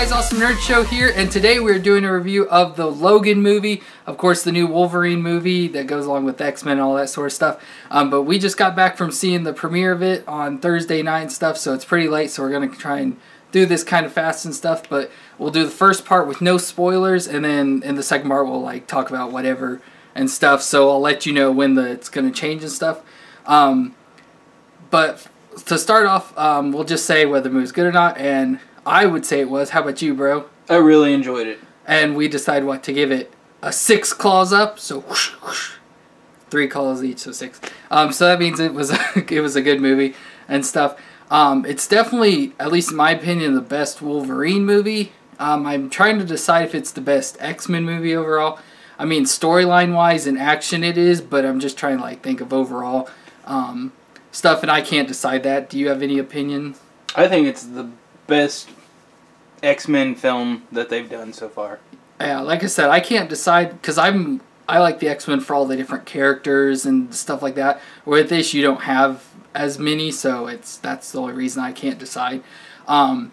guys, Awesome Nerd Show here, and today we're doing a review of the Logan movie. Of course, the new Wolverine movie that goes along with X-Men and all that sort of stuff. Um, but we just got back from seeing the premiere of it on Thursday night and stuff, so it's pretty late, so we're going to try and do this kind of fast and stuff. But we'll do the first part with no spoilers, and then in the second part we'll like talk about whatever and stuff. So I'll let you know when the it's going to change and stuff. Um, but to start off, um, we'll just say whether the movie's good or not, and I would say it was. How about you, bro? I really enjoyed it. And we decide what to give it a six claws up. So whoosh, whoosh, three claws each, so six. Um, so that means it was a, it was a good movie and stuff. Um, it's definitely, at least in my opinion, the best Wolverine movie. Um, I'm trying to decide if it's the best X Men movie overall. I mean, storyline wise and action it is, but I'm just trying to like think of overall um, stuff, and I can't decide that. Do you have any opinion? I think it's the best X Men film that they've done so far. Yeah, like I said, I can't decide because I'm I like the X Men for all the different characters and stuff like that. With this, you don't have as many, so it's that's the only reason I can't decide. Um,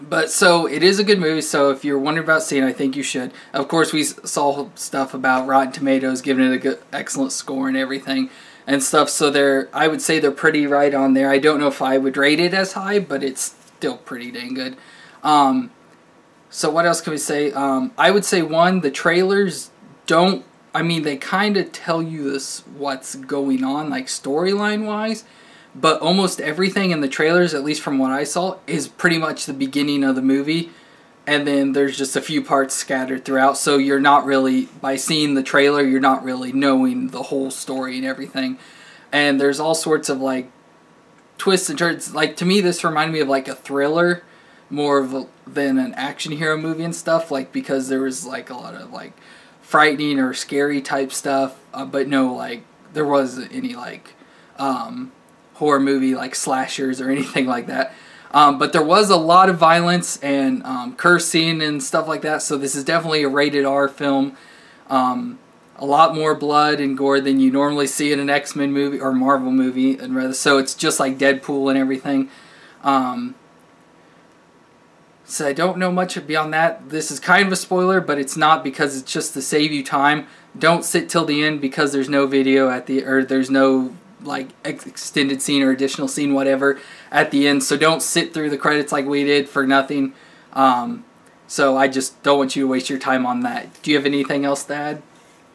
but so it is a good movie. So if you're wondering about seeing, I think you should. Of course, we saw stuff about Rotten Tomatoes giving it a good, excellent score and everything and stuff. So they're I would say they're pretty right on there. I don't know if I would rate it as high, but it's still pretty dang good. Um, so what else can we say? Um, I would say one, the trailers don't. I mean, they kind of tell you this what's going on, like storyline wise, but almost everything in the trailers, at least from what I saw, is pretty much the beginning of the movie, and then there's just a few parts scattered throughout. So you're not really by seeing the trailer, you're not really knowing the whole story and everything. And there's all sorts of like twists and turns. Like to me, this reminded me of like a thriller more of a, than an action hero movie and stuff. Like because there was like a lot of like frightening or scary type stuff, uh, but no like there wasn't any like um, horror movie like slashers or anything like that. Um, but there was a lot of violence and um, cursing and stuff like that. So this is definitely a rated R film. Um, a lot more blood and gore than you normally see in an X Men movie or Marvel movie, and rather so it's just like Deadpool and everything. Um, so I don't know much beyond that. This is kind of a spoiler, but it's not because it's just to save you time. Don't sit till the end because there's no video at the or there's no like extended scene or additional scene whatever at the end. So don't sit through the credits like we did for nothing. Um, so I just don't want you to waste your time on that. Do you have anything else to add?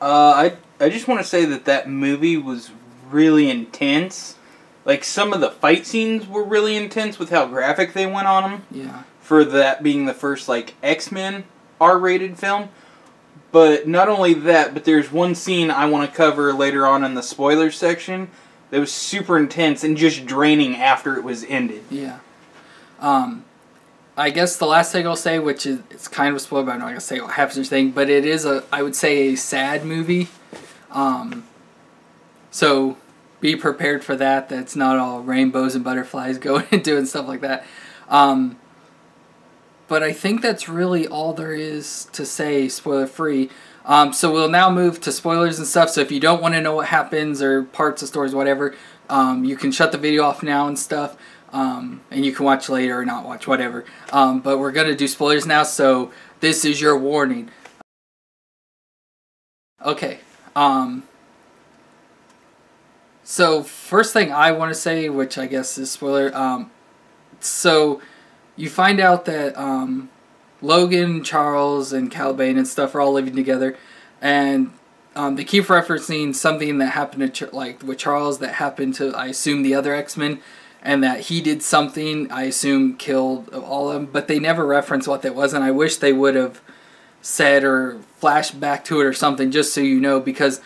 Uh, I I just want to say that that movie was really intense. Like some of the fight scenes were really intense with how graphic they went on them. Yeah. For that being the first like X Men R-rated film. But not only that, but there's one scene I want to cover later on in the spoilers section that was super intense and just draining after it was ended. Yeah. Um, I guess the last thing I'll say, which is it's kind of a spoiler, but I'm not gonna say what happens or anything, but it is a I would say a sad movie. Um, so be prepared for that. That's not all rainbows and butterflies going and doing stuff like that. Um, but I think that's really all there is to say, spoiler free. Um, so we'll now move to spoilers and stuff. So if you don't want to know what happens or parts of stories, whatever, um, you can shut the video off now and stuff. Um, and you can watch later or not watch, whatever. Um, but we're going to do spoilers now, so this is your warning. Okay. Um, so first thing I want to say, which I guess is spoiler, um, so you find out that um, Logan, Charles, and Caliban and stuff are all living together, and um, they keep referencing something that happened to like with Charles that happened to I assume the other X Men, and that he did something I assume killed all of them, but they never reference what that was, and I wish they would have said or flashed back to it or something just so you know because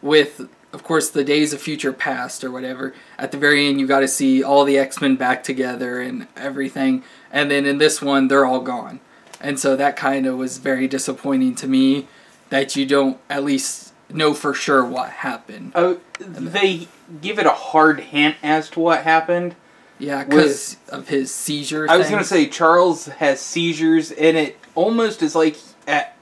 with of course the days of future past or whatever at the very end you got to see all the x-men back together and everything and then in this one they're all gone. And so that kind of was very disappointing to me that you don't at least know for sure what happened Oh, they give it a hard hint as to what happened. yeah because of his seizures. I was gonna say Charles has seizures, and it almost is like at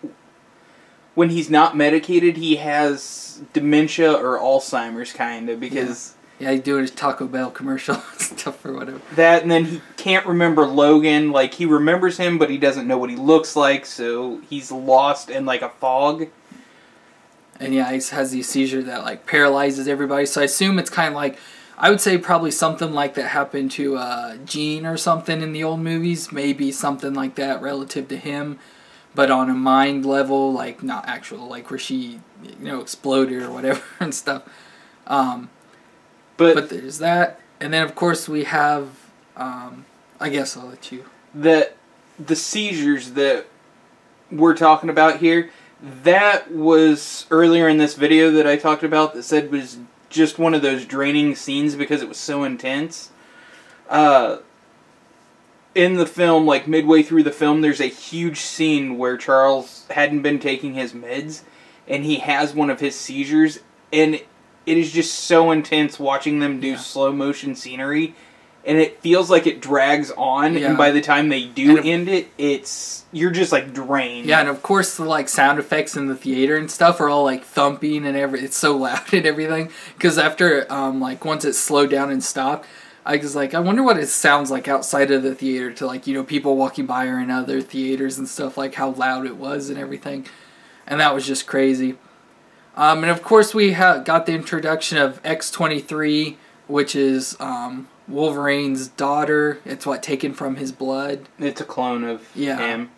when he's not medicated, he has dementia or Alzheimer's kind of because Yeah, he's doing his Taco Bell commercial and stuff or whatever. That and then he can't remember Logan. Like he remembers him, but he doesn't know what he looks like, so he's lost in like a fog. And yeah, he has these seizure that like paralyzes everybody. So I assume it's kind of like, I would say probably something like that happened to uh, Jean or something in the old movies. Maybe something like that relative to him, but on a mind level, like not actual, like where she, you know, exploded or whatever and stuff. Um, But, but there's that, and then of course we have. Um, I guess I'll let you. the the seizures that we're talking about here, that was earlier in this video that I talked about that said was just one of those draining scenes because it was so intense. Uh, in the film, like midway through the film, there's a huge scene where Charles hadn't been taking his meds, and he has one of his seizures, and it is just so intense watching them do Yeah. slow motion scenery, and it feels like it drags on, Yeah. and by the time they do if- end it, it's you're just like drained. Yeah, and of course the like sound effects in the theater and stuff are all like thumping and every. It's so loud and everything. Because after um like once it slowed down and stopped, I was like, I wonder what it sounds like outside of the theater to like you know people walking by or in other theaters and stuff like how loud it was and everything, and that was just crazy. Um, and of course we ha- got the introduction of X twenty three, which is um, Wolverine's daughter. It's what taken from his blood. it's a clone of Yeah. him.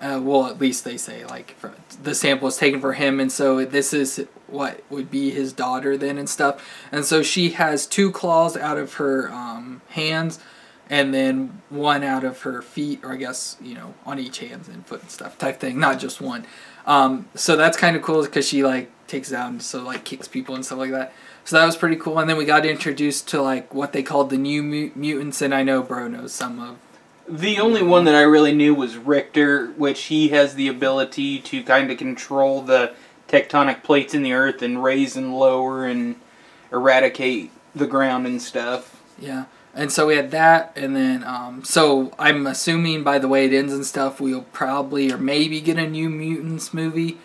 Uh, well, at least they say like the sample is taken for him, and so this is what would be his daughter then and stuff. And so she has two claws out of her um, hands, and then one out of her feet, or I guess you know on each hands and foot and stuff type thing, not just one. Um, so that's kind of cool because she like takes out and so like kicks people and stuff like that. So that was pretty cool. And then we got introduced to like what they called the new mu- mutants, and I know Bro knows some of The only one that I really knew was Rictor, which he has the ability to kind of control the tectonic plates in the earth and raise and lower and eradicate the ground and stuff. Yeah. And so we had that, and then, um, so I'm assuming by the way it ends and stuff, we'll probably or maybe get a new Mutants movie.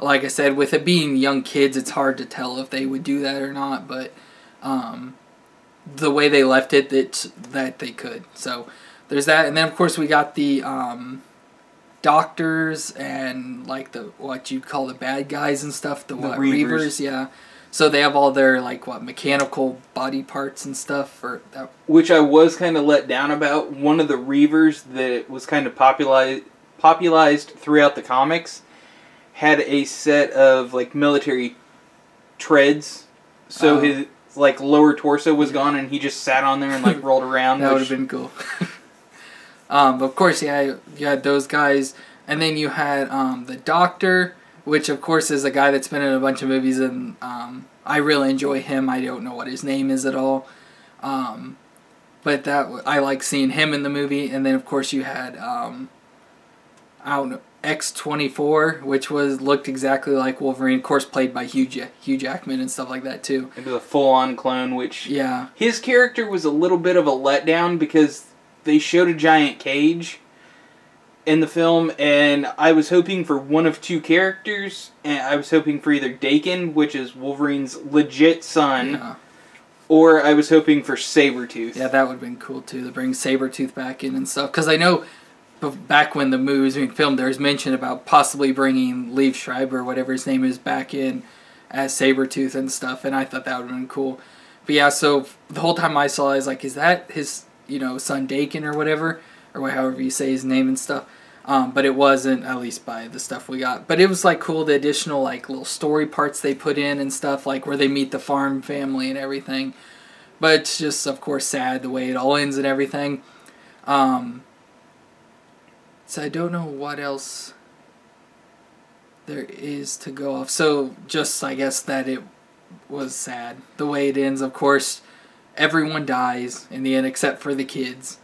Like I said, with it being young kids, it's hard to tell if they would do that or not, but um, the way they left it, that, that they could. So there's that, and then of course we got the um, doctors and like the what you'd call the bad guys and stuff, the, The what Reavers. Reavers, yeah. So they have all their like what mechanical body parts and stuff, or that Which I was kind of let down about. One of the Reavers that was kind of popularized, popularized throughout the comics had a set of like military treads. So Oh. his like lower torso was gone and he just sat on there and like rolled around. That would have been cool. um, but of course, yeah, you had those guys, and then you had um, the Doctor, which of course is a guy that's been in a bunch of movies, and um, I really enjoy him. I don't know what his name is at all, um, but that I like seeing him in the movie. And then of course you had um, I don't know X twenty four, which was looked exactly like Wolverine, of course played by Hugh ja- Hugh Jackman and stuff like that too. It was a full-on clone, which Yeah, his character was a little bit of a letdown because they showed a giant cage in the film, and I was hoping for one of two characters, and I was hoping for either Daken, which is Wolverine's legit son, yeah. or I was hoping for Sabretooth. Yeah, that would have been cool too to bring Sabretooth back in and stuff. Because I know back when the movie was being filmed, there was mention about possibly bringing Liev Schreiber, or whatever his name is, back in as Sabretooth and stuff. And I thought that would have been cool. But yeah, so the whole time I saw it, I was like, is that his, you know, son Daken or whatever? Or however you say his name and stuff. Um, but it wasn't, at least by the stuff we got. But it was like cool, the additional like little story parts they put in and stuff, like where they meet the farm family and everything. But it's just of course sad the way it all ends and everything. Um so i don't know what else there is to go off. So just i guess that it was sad the way it ends. Of course everyone dies in the end except for the kids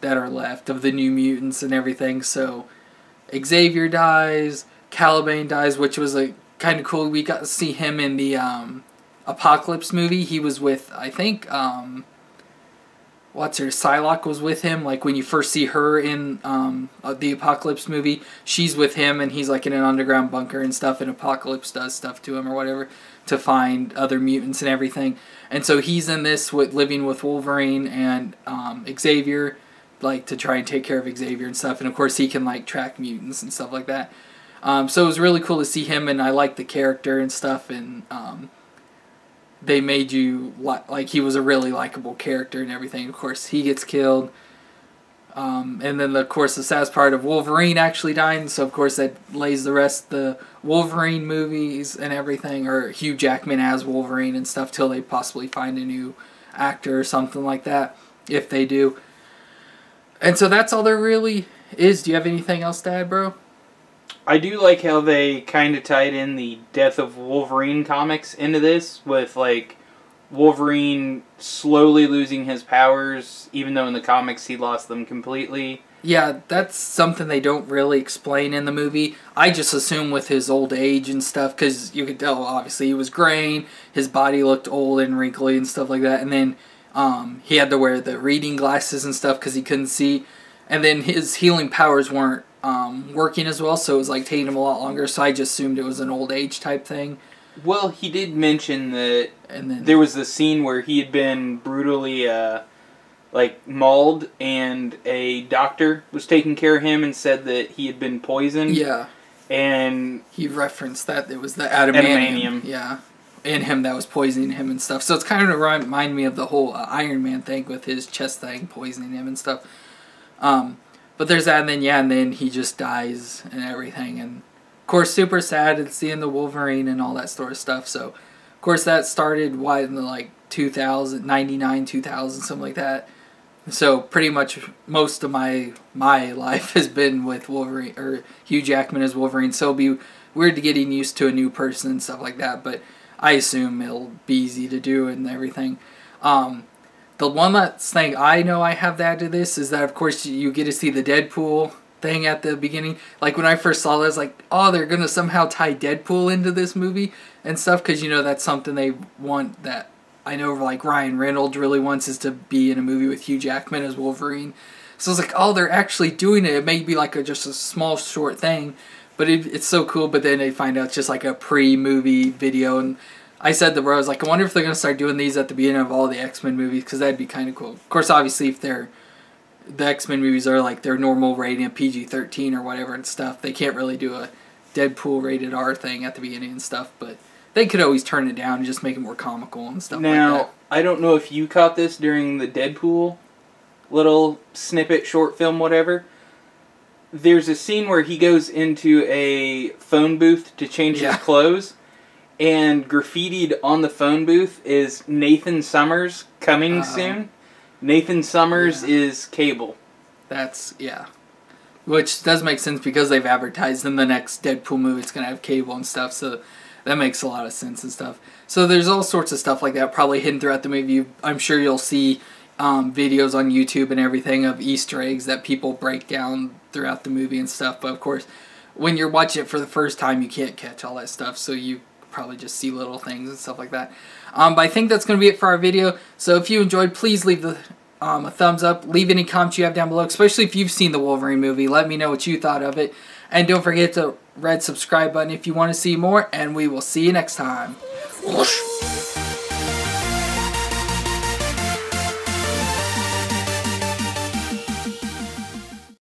that are left of the new mutants and everything so xavier dies caliban dies which was a kind of cool we got to see him in the um apocalypse movie he was with i think um what's her Psylocke was with him. Like when you first see her in um, uh, the Apocalypse movie, she's with him, and he's like in an underground bunker and stuff. And Apocalypse does stuff to him or whatever to find other mutants and everything. And so he's in this with living with Wolverine and um, Xavier, like to try and take care of Xavier and stuff. And of course, he can like track mutants and stuff like that. Um, so it was really cool to see him, and I like the character and stuff. And um, they made you li- like he was a really likable character and everything. Of course, he gets killed. Um, and then, of course, the saddest part of Wolverine actually dying. So, of course, that lays the rest the Wolverine movies and everything, or Hugh Jackman as Wolverine and stuff, till they possibly find a new actor or something like that, if they do. And so that's all there really is. Do you have anything else to add, bro? I do like how they kind of tied in the Death of Wolverine comics into this with like Wolverine slowly losing his powers, even though in the comics he lost them completely. Yeah, that's something they don't really explain in the movie. I just assume with his old age and stuff, because you could tell obviously he was graying, his body looked old and wrinkly and stuff like that, and then um, he had to wear the reading glasses and stuff because he couldn't see, and then his healing powers weren't um, working as well, so it was like taking him a lot longer. So I just assumed it was an old age type thing. Well, he did mention that And then there was the scene where he had been brutally uh, like mauled, and a doctor was taking care of him and said that he had been poisoned. yeah, And he referenced that it was the adamantium. Adamantium. Yeah. In him that was poisoning him and stuff. So it's kind of remind me of the whole uh, Iron Man thing with his chest thing poisoning him and stuff. Um, but there's that, and then yeah, and then he just dies and everything, and of course super sad. It's seeing the Wolverine and all that sort of stuff. So of course that started why in the like 2000, 99, 2000, something like that. So pretty much most of my my life has been with Wolverine or Hugh Jackman as Wolverine. So it'll be weird to getting used to a new person and stuff like that. But I assume it'll be easy to do and everything. Um, the one last thing I know I have to add to this is that of course you get to see the Deadpool thing at the beginning. Like when I first saw that, I was like, oh, they're gonna somehow tie Deadpool into this movie and stuff because you know that's something they want that I know like Ryan Reynolds really wants is to be in a movie with Hugh Jackman as Wolverine. So it's like, oh, they're actually doing it. It may be like a, just a small short thing, but it, it's so cool. But then they find out it's just like a pre-movie video, and I said to bro, I was like, I wonder if they're gonna start doing these at the beginning of all the X Men movies because that'd be kind of cool. Of course, obviously, if they're the X Men movies are like their normal rating of PG thirteen or whatever and stuff, they can't really do a Deadpool rated R thing at the beginning and stuff. But they could always turn it down and just make it more comical and stuff now, like that. I don't know if you caught this during the Deadpool little snippet, short film, whatever. There's a scene where he goes into a phone booth to change Yeah. his clothes, and graffitied on the phone booth is Nathan Summers coming Oh. soon. Nathan Summers Yeah. is Cable. That's yeah. Which does make sense because they've advertised in the next Deadpool movie it's gonna have cable and stuff, so that makes a lot of sense and stuff. So there's all sorts of stuff like that probably hidden throughout the movie. I'm sure you'll see um, videos on YouTube and everything of Easter eggs that people break down throughout the movie and stuff. But of course, when you're watching it for the first time, you can't catch all that stuff, so you probably just see little things and stuff like that. Um, but I think that's going to be it for our video. So if you enjoyed, please leave the um, a thumbs up. Leave any comments you have down below, especially if you've seen the Wolverine movie. Let me know what you thought of it. And don't forget the red subscribe button if you want to see more. And we will see you next time.